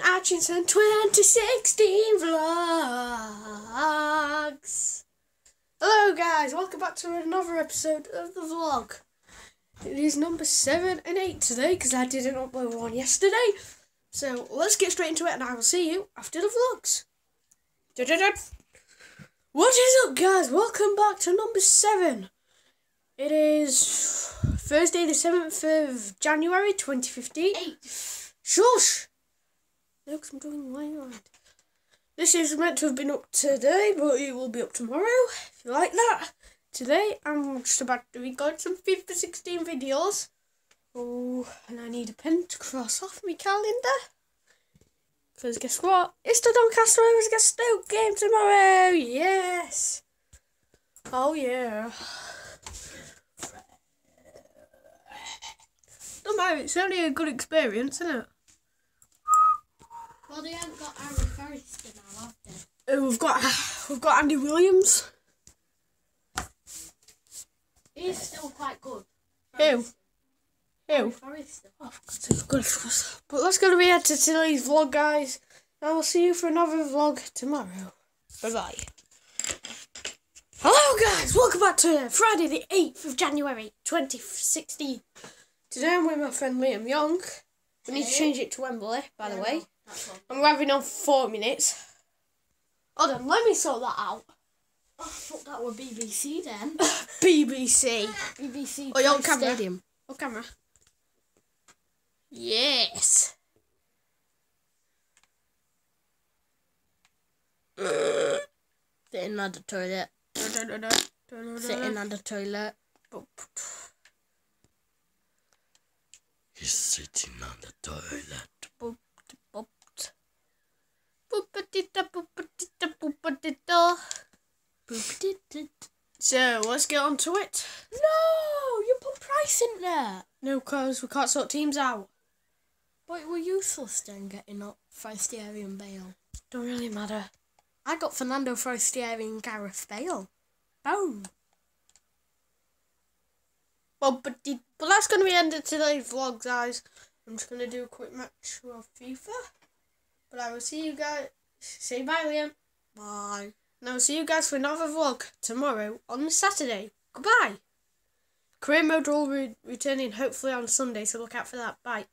Atchinson 2016 vlogs. Hello guys, welcome back to another episode of the vlog. It is number 7 and 8 today because I didn't upload one yesterday. So let's get straight into it and I will see you after the vlogs. What is up guys, welcome back to number 7. It is Thursday the 7th of January 2015. 8. Shush! I'm doing my mind. This is meant to have been up today, but it will be up tomorrow, if you like that. Today, I'm just about to record some FIFA 16 videos. Oh, and I need a pen to cross off my calendar. Because guess what? It's the Doncaster Rovers against Stoke game tomorrow! Yes! Oh, yeah. Don't matter, it's only a good experience, isn't it? Well, they haven't got Aaron now, have they? Uh, we've got we've got Andy Williams. He's still quite good. Who? Who? Oh, for God's sake, good for us. But let's go to be end to today's vlog, guys. And we'll see you for another vlog tomorrow. Bye bye. Hello, guys. Welcome back to Friday, the eighth of January, twenty sixteen. Today I'm with my friend Liam Young. We need to change it to Wembley, by the way. No, That's all. I'm having on four minutes. Hold on, let me sort that out. Oh, I thought that were BBC then. BBC. BBC Oh, you're on camera. Stadium. Oh, camera. Yes. Sitting on the toilet. Sitting on the toilet. He's sitting on the toilet. So let's get on to it. No, you put Price in there. No, cause we can't sort teams out. But it were useless then getting up Forestieri and Bale. Don't really matter. I got Fernando Forestieri and Gareth Bale. Boom. Well, but but that's gonna be the end of today's vlog, guys. I'm just gonna do a quick match of FIFA. But I will see you guys. Say bye, Liam. Bye. And I will see you guys for another vlog tomorrow on Saturday. Goodbye. Career mode will be returning hopefully on Sunday, so look out for that. Bye.